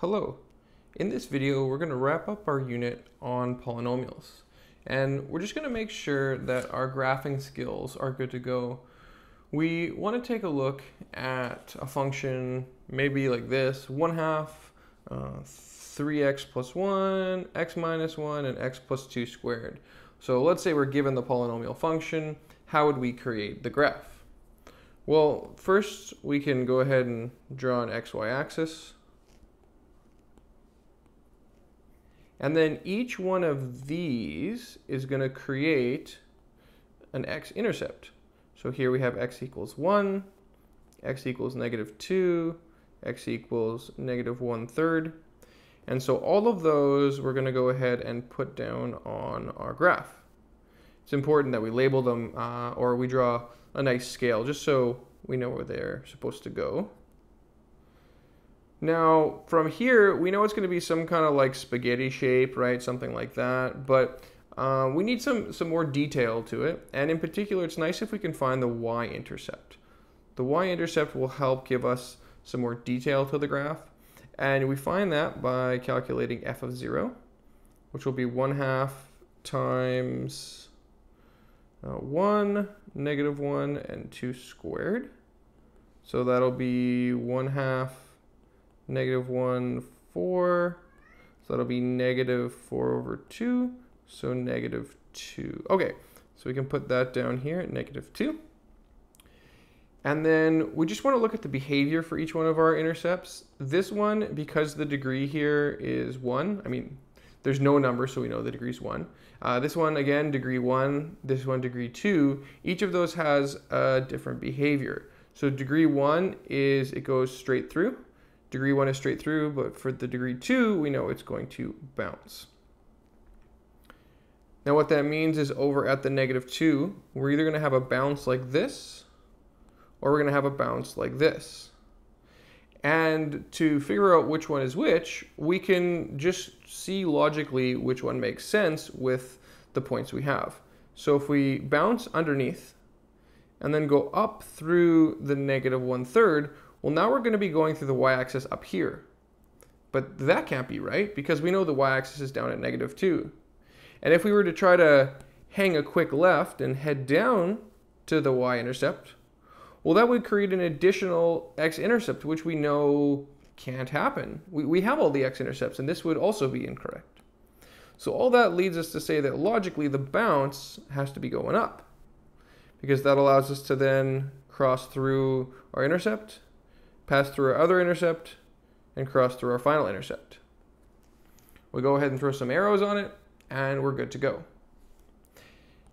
Hello. In this video, we're going to wrap up our unit on polynomials. And we're just going to make sure that our graphing skills are good to go. We want to take a look at a function maybe like this, 1 half, uh, 3x plus 1, x minus 1, and x plus 2 squared. So let's say we're given the polynomial function. How would we create the graph? Well, first we can go ahead and draw an xy axis. And then each one of these is going to create an x-intercept. So here we have x equals 1, x equals negative 2, x equals negative 1 third. And so all of those we're going to go ahead and put down on our graph. It's important that we label them uh, or we draw a nice scale just so we know where they're supposed to go. Now, from here, we know it's going to be some kind of like spaghetti shape, right? Something like that. But uh, we need some, some more detail to it. And in particular, it's nice if we can find the y-intercept. The y-intercept will help give us some more detail to the graph. And we find that by calculating f of 0, which will be 1 half times uh, 1, negative 1, and 2 squared. So that'll be 1 half negative 1, 4. So that'll be negative 4 over 2. So negative 2. Okay, so we can put that down here at negative 2. And then we just want to look at the behavior for each one of our intercepts. This one, because the degree here is 1, I mean, there's no number, so we know the degree is 1. Uh, this one, again, degree 1. This one, degree 2. Each of those has a different behavior. So degree 1 is it goes straight through. Degree 1 is straight through, but for the degree 2, we know it's going to bounce. Now what that means is over at the negative 2, we're either going to have a bounce like this, or we're going to have a bounce like this. And to figure out which one is which, we can just see logically which one makes sense with the points we have. So if we bounce underneath and then go up through the negative one third, well, now we're going to be going through the y-axis up here. But that can't be right because we know the y-axis is down at negative 2. And if we were to try to hang a quick left and head down to the y-intercept, well, that would create an additional x-intercept, which we know can't happen. We, we have all the x-intercepts, and this would also be incorrect. So all that leads us to say that logically the bounce has to be going up because that allows us to then cross through our intercept pass through our other intercept, and cross through our final intercept. We go ahead and throw some arrows on it, and we're good to go.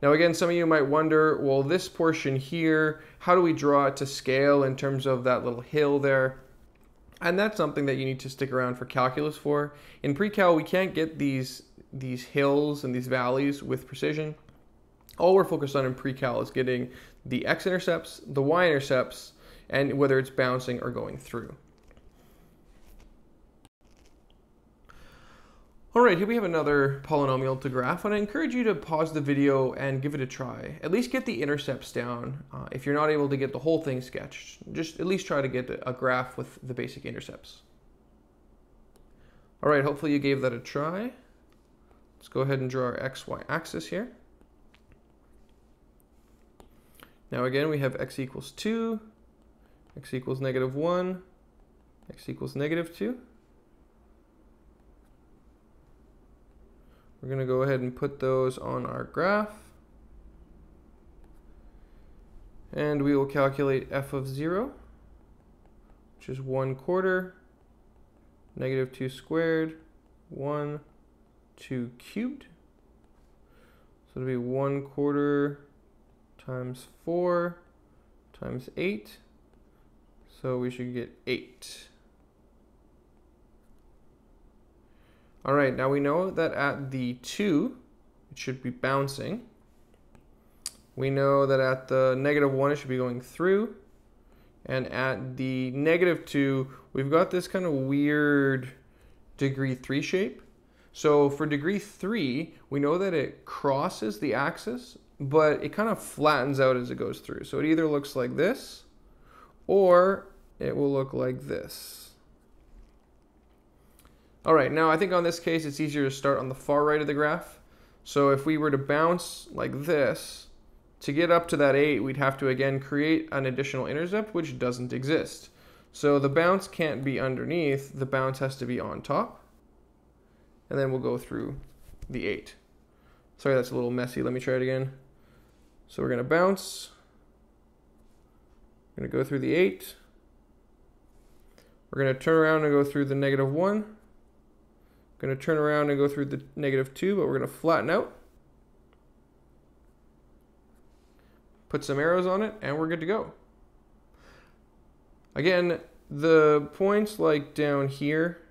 Now again, some of you might wonder, well, this portion here, how do we draw it to scale in terms of that little hill there? And that's something that you need to stick around for calculus for. In pre-cal, we can't get these, these hills and these valleys with precision. All we're focused on in pre-cal is getting the x-intercepts, the y-intercepts, and whether it's bouncing or going through. All right, here we have another polynomial to graph, and I encourage you to pause the video and give it a try. At least get the intercepts down. Uh, if you're not able to get the whole thing sketched, just at least try to get a graph with the basic intercepts. All right, hopefully you gave that a try. Let's go ahead and draw our xy axis here. Now again, we have x equals 2, x equals negative 1, x equals negative 2. We're going to go ahead and put those on our graph. And we will calculate f of 0, which is 1 quarter, negative 2 squared, 1, 2 cubed. So it'll be 1 quarter times 4 times 8 so we should get 8. All right, now we know that at the 2, it should be bouncing. We know that at the negative 1, it should be going through. And at the negative 2, we've got this kind of weird degree 3 shape. So for degree 3, we know that it crosses the axis, but it kind of flattens out as it goes through. So it either looks like this, or it will look like this. All right, now I think on this case, it's easier to start on the far right of the graph. So if we were to bounce like this, to get up to that 8, we'd have to again create an additional intercept, which doesn't exist. So the bounce can't be underneath, the bounce has to be on top. And then we'll go through the 8. Sorry, that's a little messy. Let me try it again. So we're going to bounce. Going to go through the 8. We're going to turn around and go through the negative 1. Going to turn around and go through the negative 2, but we're going to flatten out. Put some arrows on it, and we're good to go. Again, the points like down here,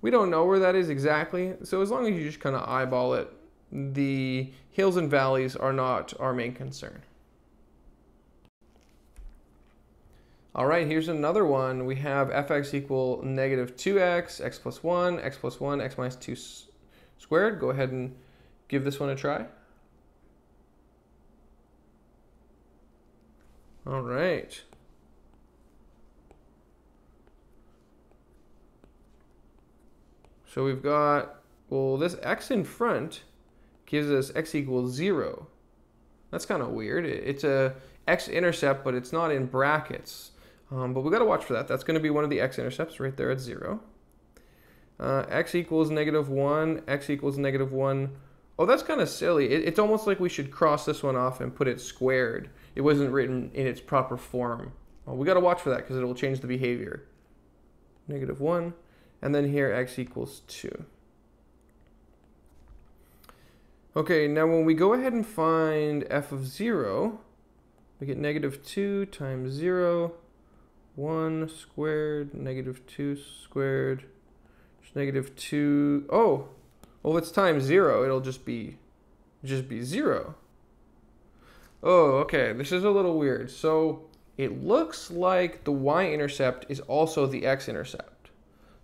we don't know where that is exactly. So as long as you just kind of eyeball it, the hills and valleys are not our main concern. All right, here's another one. We have fx equal negative 2x, x plus 1, x plus 1, x minus 2 squared. Go ahead and give this one a try. All right. So we've got, well, this x in front gives us x equals 0. That's kind of weird. It's a x-intercept, but it's not in brackets. Um, but we got to watch for that. That's going to be one of the x-intercepts right there at 0. Uh, x equals negative 1, x equals negative 1. Oh, that's kind of silly. It, it's almost like we should cross this one off and put it squared. It wasn't written in its proper form. Well, we got to watch for that because it will change the behavior. Negative 1. And then here x equals 2. Okay, now when we go ahead and find f of 0, we get negative 2 times 0 1 squared, negative 2 squared, negative 2. Oh, well, it's times 0. It'll just be, just be 0. Oh, okay. This is a little weird. So it looks like the y-intercept is also the x-intercept.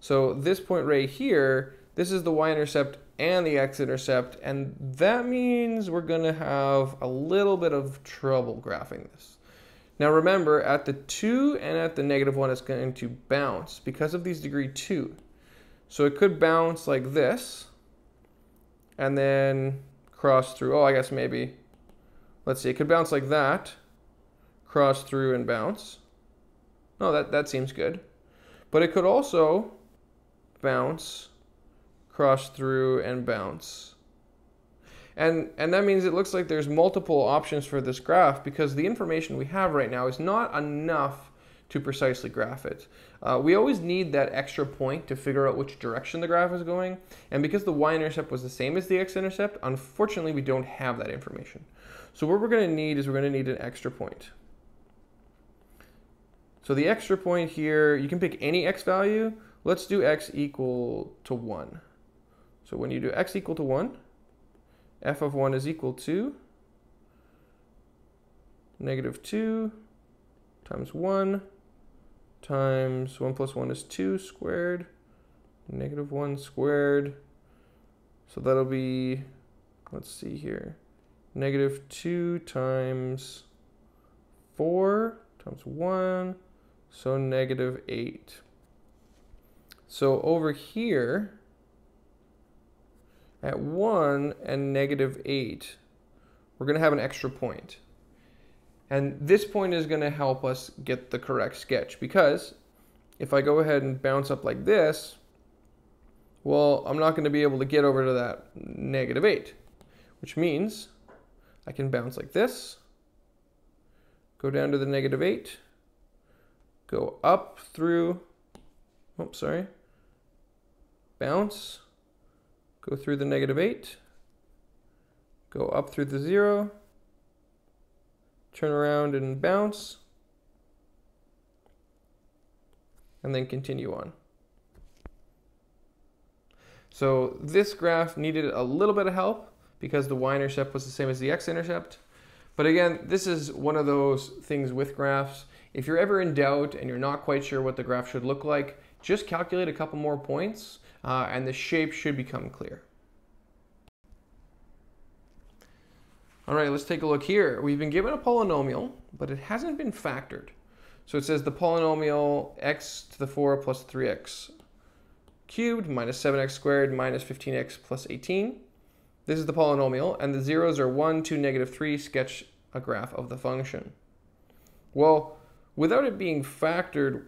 So this point right here, this is the y-intercept and the x-intercept, and that means we're going to have a little bit of trouble graphing this. Now remember, at the 2 and at the negative 1, it's going to bounce because of these degree 2. So it could bounce like this, and then cross through. Oh, I guess maybe. Let's see, it could bounce like that, cross through and bounce. No, that, that seems good. But it could also bounce, cross through, and bounce. And, and that means it looks like there's multiple options for this graph because the information we have right now is not enough to precisely graph it. Uh, we always need that extra point to figure out which direction the graph is going. And because the y-intercept was the same as the x-intercept, unfortunately we don't have that information. So what we're going to need is we're going to need an extra point. So the extra point here, you can pick any x value. Let's do x equal to 1. So when you do x equal to 1, f of 1 is equal to negative 2 times 1 times 1 plus 1 is 2 squared, negative 1 squared. So that'll be, let's see here, negative 2 times 4 times 1, so negative 8. So over here, at 1 and negative 8, we're going to have an extra point. And this point is going to help us get the correct sketch because if I go ahead and bounce up like this, well, I'm not going to be able to get over to that negative 8, which means I can bounce like this, go down to the negative 8, go up through, oops, sorry, bounce, go through the negative 8, go up through the 0, turn around and bounce, and then continue on. So this graph needed a little bit of help because the y-intercept was the same as the x-intercept. But again, this is one of those things with graphs. If you're ever in doubt and you're not quite sure what the graph should look like, just calculate a couple more points uh, and the shape should become clear. All right, let's take a look here. We've been given a polynomial, but it hasn't been factored. So it says the polynomial x to the 4 plus 3x cubed minus 7x squared minus 15x plus 18. This is the polynomial, and the zeros are 1, 2, negative 3. Sketch a graph of the function. Well, without it being factored,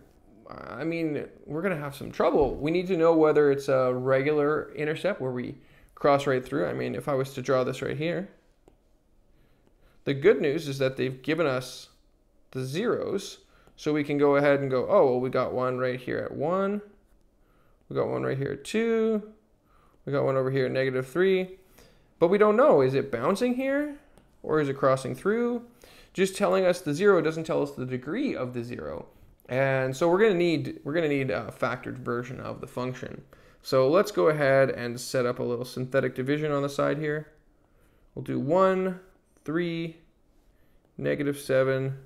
I mean, we're going to have some trouble. We need to know whether it's a regular intercept where we cross right through. I mean, if I was to draw this right here, the good news is that they've given us the zeros, so we can go ahead and go, oh, well, we got one right here at 1. We got one right here at 2. We got one over here at negative 3. But we don't know. Is it bouncing here? Or is it crossing through? Just telling us the 0 doesn't tell us the degree of the 0. And so we're going to need we're going to need a factored version of the function. So let's go ahead and set up a little synthetic division on the side here. We'll do 1, 3, negative 7,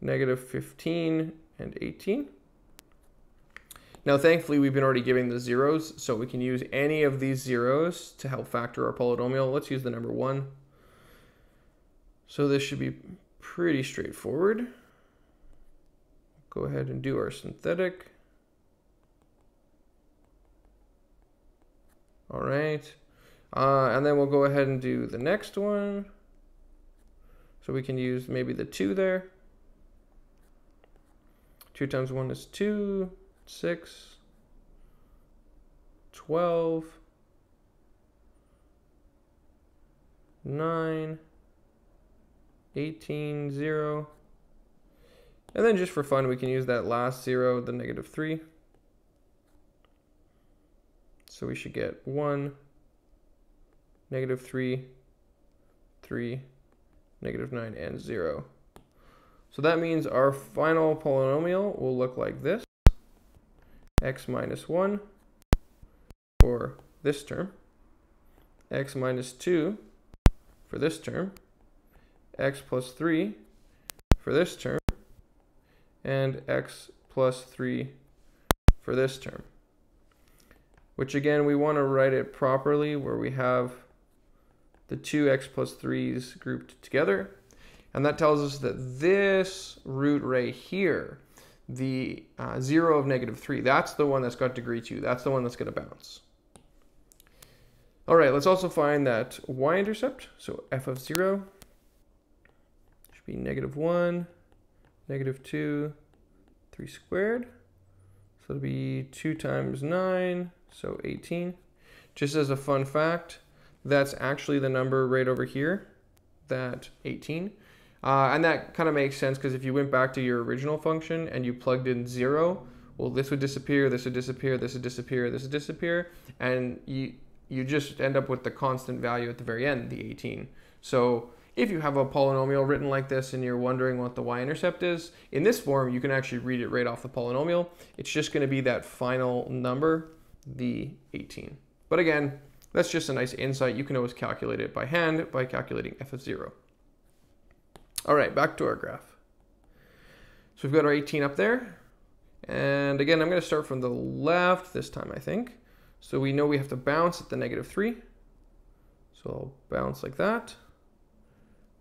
negative 15, and 18. Now, thankfully, we've been already giving the zeros, so we can use any of these zeros to help factor our polynomial. Let's use the number 1. So this should be pretty straightforward. Go ahead and do our synthetic. All right. Uh, and then we'll go ahead and do the next one. So we can use maybe the 2 there. 2 times 1 is 2, 6, 12, 9, 18, 0. And then just for fun, we can use that last 0, the negative 3. So we should get 1, negative 3, 3, negative 9, and 0. So that means our final polynomial will look like this. x minus 1 for this term, x minus 2 for this term, x plus 3 for this term, and x plus 3 for this term. Which again, we want to write it properly where we have the two x plus 3's grouped together. And that tells us that this root right here, the uh, 0 of negative 3, that's the one that's got degree 2. That's the one that's going to bounce. All right, let's also find that y-intercept. So f of 0 should be negative 1, negative 2, 3 squared. So it'll be 2 times 9, so 18. Just as a fun fact, that's actually the number right over here, that 18. Uh, and that kind of makes sense because if you went back to your original function and you plugged in 0, well, this would disappear, this would disappear, this would disappear, this would disappear, and you, you just end up with the constant value at the very end, the 18. So if you have a polynomial written like this and you're wondering what the y-intercept is, in this form, you can actually read it right off the polynomial. It's just going to be that final number, the 18. But again, that's just a nice insight. You can always calculate it by hand by calculating f of 0. All right, back to our graph. So we've got our 18 up there. And again, I'm going to start from the left this time, I think. So we know we have to bounce at the negative 3. So I'll bounce like that.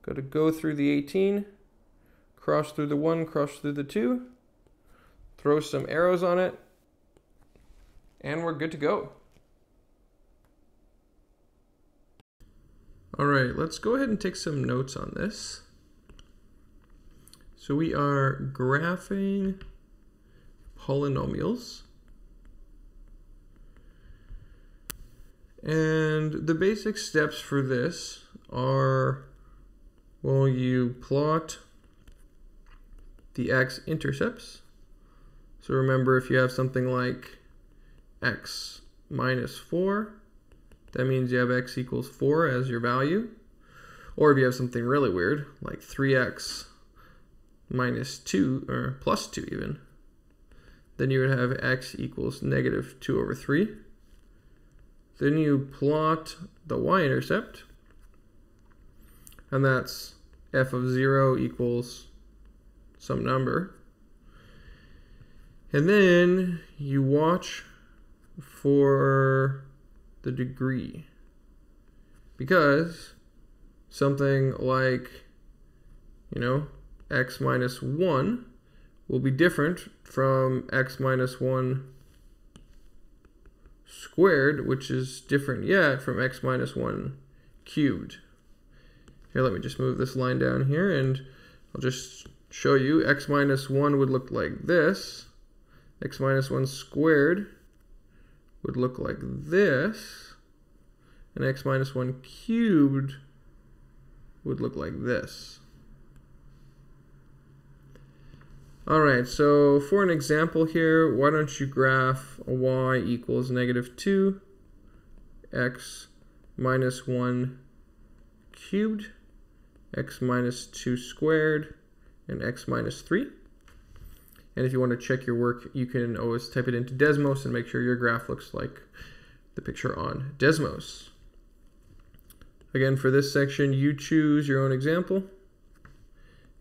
Got to go through the 18, cross through the 1, cross through the 2, throw some arrows on it, and we're good to go. All right, let's go ahead and take some notes on this. So we are graphing polynomials. And the basic steps for this are well, you plot the x-intercepts. So remember, if you have something like x minus 4, that means you have x equals 4 as your value. Or if you have something really weird, like 3x minus 2, or plus 2 even, then you would have x equals negative 2 over 3. Then you plot the y-intercept, and that's f of 0 equals some number. And then you watch for the degree. Because something like, you know, x minus 1 will be different from x minus 1 squared, which is different yet from x minus 1 cubed. Here, let me just move this line down here, and I'll just show you. x minus 1 would look like this. x minus 1 squared would look like this. And x minus 1 cubed would look like this. All right, so for an example here, why don't you graph y equals negative 2 x minus 1 cubed, x minus 2 squared, and x minus 3. And if you want to check your work, you can always type it into Desmos and make sure your graph looks like the picture on Desmos. Again, for this section, you choose your own example.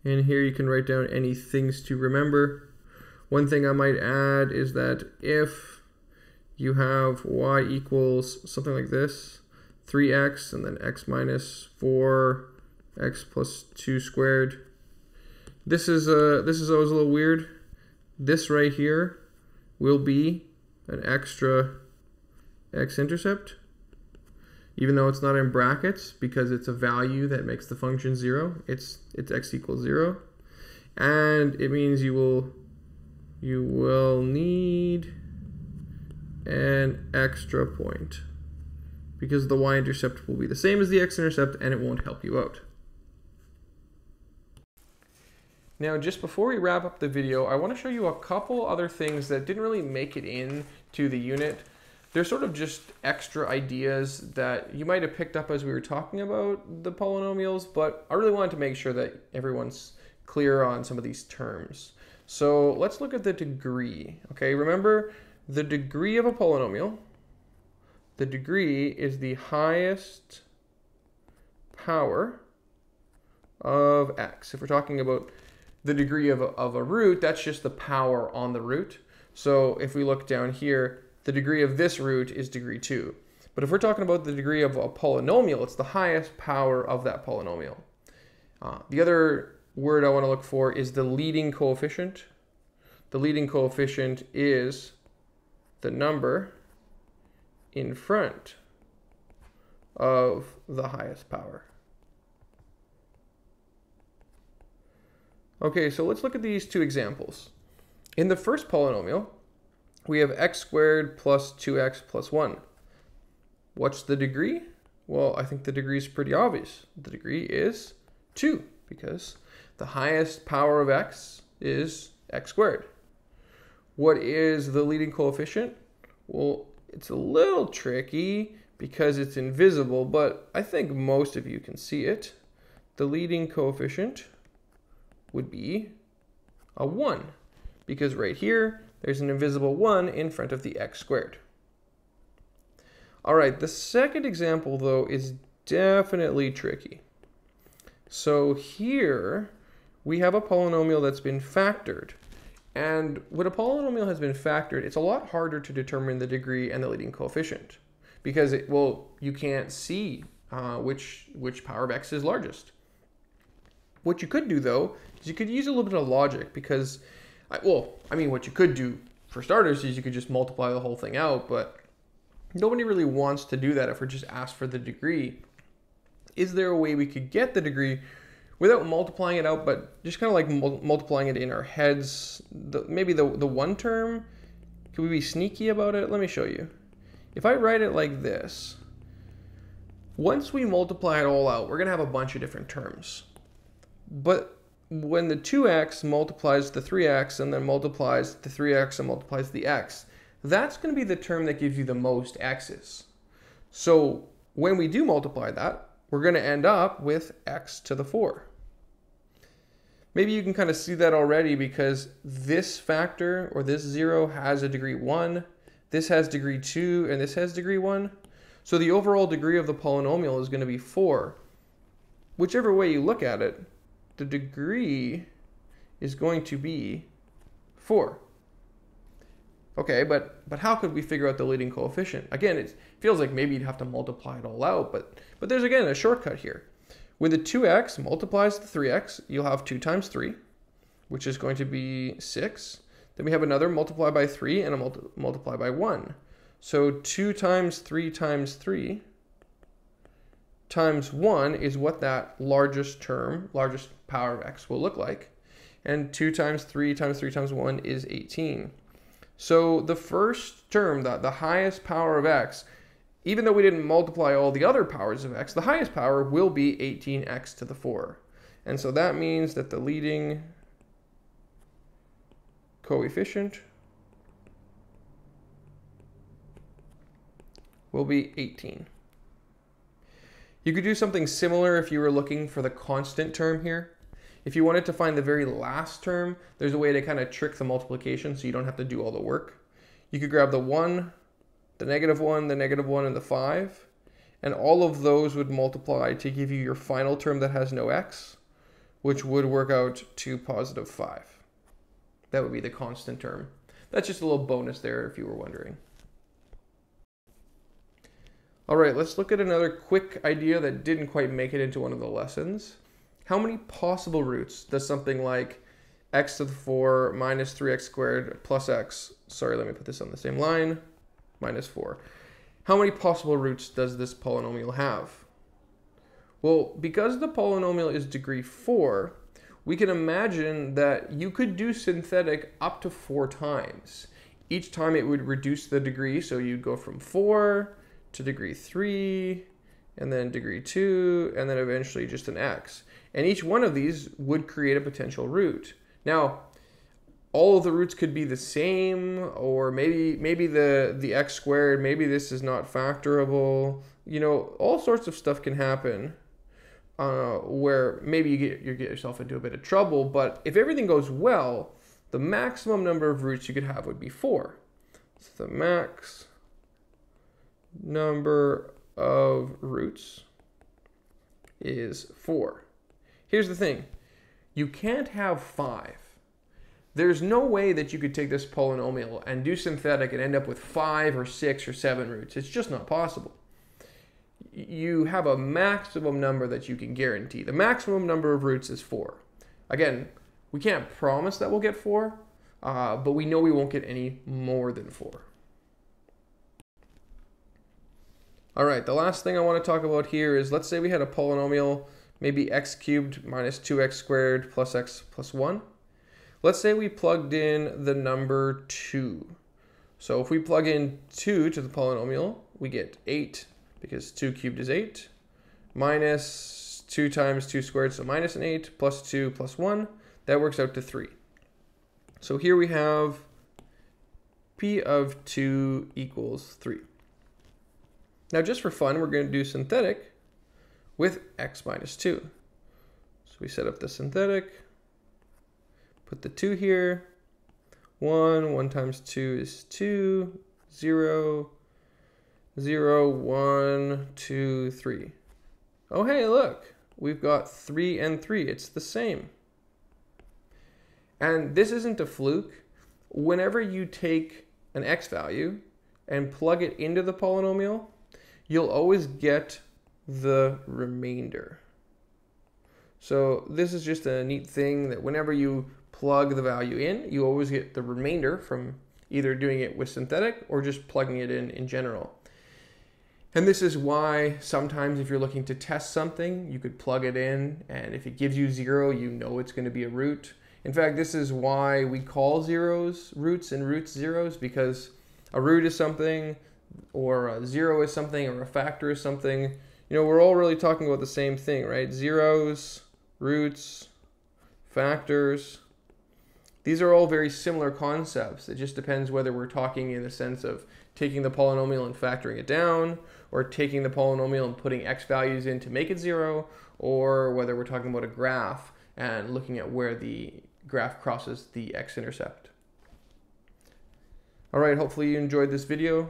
And here you can write down any things to remember. One thing I might add is that if you have y equals something like this, 3x and then x minus 4, x plus 2 squared. This is, uh, this is always a little weird. This right here will be an extra x-intercept even though it's not in brackets because it's a value that makes the function zero it's it's x equals zero and it means you will you will need an extra point because the y-intercept will be the same as the x-intercept and it won't help you out. Now, just before we wrap up the video, I want to show you a couple other things that didn't really make it in to the unit they're sort of just extra ideas that you might have picked up as we were talking about the polynomials, but I really wanted to make sure that everyone's clear on some of these terms. So let's look at the degree. Okay, remember the degree of a polynomial, the degree is the highest power of x. If we're talking about the degree of a, of a root, that's just the power on the root. So if we look down here, the degree of this root is degree 2. But if we're talking about the degree of a polynomial, it's the highest power of that polynomial. Uh, the other word I want to look for is the leading coefficient. The leading coefficient is the number in front of the highest power. Okay, so let's look at these two examples. In the first polynomial, we have x squared plus 2x plus 1. What's the degree? Well, I think the degree is pretty obvious. The degree is 2 because the highest power of x is x squared. What is the leading coefficient? Well, it's a little tricky because it's invisible, but I think most of you can see it. The leading coefficient would be a 1 because right here there's an invisible 1 in front of the x squared. All right, the second example, though, is definitely tricky. So here we have a polynomial that's been factored. And when a polynomial has been factored, it's a lot harder to determine the degree and the leading coefficient because, it, well, you can't see uh, which, which power of x is largest. What you could do, though, is you could use a little bit of logic because I, well, I mean, what you could do for starters is you could just multiply the whole thing out, but nobody really wants to do that if we're just asked for the degree. Is there a way we could get the degree without multiplying it out, but just kind of like mul multiplying it in our heads? The, maybe the, the one term, could we be sneaky about it? Let me show you. If I write it like this, once we multiply it all out, we're going to have a bunch of different terms. But when the 2x multiplies the 3x and then multiplies the 3x and multiplies the x, that's going to be the term that gives you the most x's. So when we do multiply that, we're going to end up with x to the 4. Maybe you can kind of see that already because this factor or this 0 has a degree 1, this has degree 2, and this has degree 1. So the overall degree of the polynomial is going to be 4. Whichever way you look at it, the degree is going to be 4. Okay, but but how could we figure out the leading coefficient? Again, it feels like maybe you'd have to multiply it all out, but but there's again a shortcut here. When the 2x multiplies the 3x, you'll have 2 times 3, which is going to be 6. Then we have another multiply by 3 and a multi multiply by 1. So 2 times 3 times 3 times 1 is what that largest term, largest power of x will look like. And 2 times 3 times 3 times 1 is 18. So the first term, the, the highest power of x, even though we didn't multiply all the other powers of x, the highest power will be 18x to the 4. And so that means that the leading coefficient will be 18. You could do something similar if you were looking for the constant term here. If you wanted to find the very last term, there's a way to kind of trick the multiplication so you don't have to do all the work. You could grab the 1, the negative 1, the negative 1, and the 5, and all of those would multiply to give you your final term that has no x, which would work out to positive 5. That would be the constant term. That's just a little bonus there if you were wondering. All right, let's look at another quick idea that didn't quite make it into one of the lessons. How many possible roots does something like x to the 4 minus 3x squared plus x, sorry, let me put this on the same line, minus 4. How many possible roots does this polynomial have? Well, because the polynomial is degree 4, we can imagine that you could do synthetic up to four times. Each time it would reduce the degree, so you'd go from 4 to degree 3, and then degree 2, and then eventually just an x. And each one of these would create a potential root. Now, all of the roots could be the same, or maybe maybe the, the x squared, maybe this is not factorable. You know, all sorts of stuff can happen uh, where maybe you get, you get yourself into a bit of trouble. But if everything goes well, the maximum number of roots you could have would be 4. So the max number of roots is 4. Here's the thing. You can't have 5. There's no way that you could take this polynomial and do synthetic and end up with 5 or 6 or 7 roots. It's just not possible. You have a maximum number that you can guarantee. The maximum number of roots is 4. Again, we can't promise that we'll get 4, uh, but we know we won't get any more than 4. All right, the last thing I want to talk about here is let's say we had a polynomial, maybe x cubed minus 2x squared plus x plus 1. Let's say we plugged in the number 2. So if we plug in 2 to the polynomial, we get 8 because 2 cubed is 8, minus 2 times 2 squared, so minus an 8, plus 2 plus 1, that works out to 3. So here we have p of 2 equals 3. Now just for fun, we're going to do synthetic with x minus 2. So we set up the synthetic, put the 2 here, 1, 1 times 2 is 2, 0, 0, 1, 2, 3. Oh hey, look, we've got 3 and 3. It's the same. And this isn't a fluke. Whenever you take an x value and plug it into the polynomial, you'll always get the remainder. So this is just a neat thing that whenever you plug the value in, you always get the remainder from either doing it with synthetic or just plugging it in in general. And this is why sometimes if you're looking to test something, you could plug it in and if it gives you zero, you know it's going to be a root. In fact, this is why we call zeros roots and roots zeros because a root is something or zero is something or a factor is something. You know, we're all really talking about the same thing, right? Zeros, roots, factors. These are all very similar concepts. It just depends whether we're talking in the sense of taking the polynomial and factoring it down, or taking the polynomial and putting x values in to make it zero, or whether we're talking about a graph and looking at where the graph crosses the x-intercept. All right, hopefully you enjoyed this video.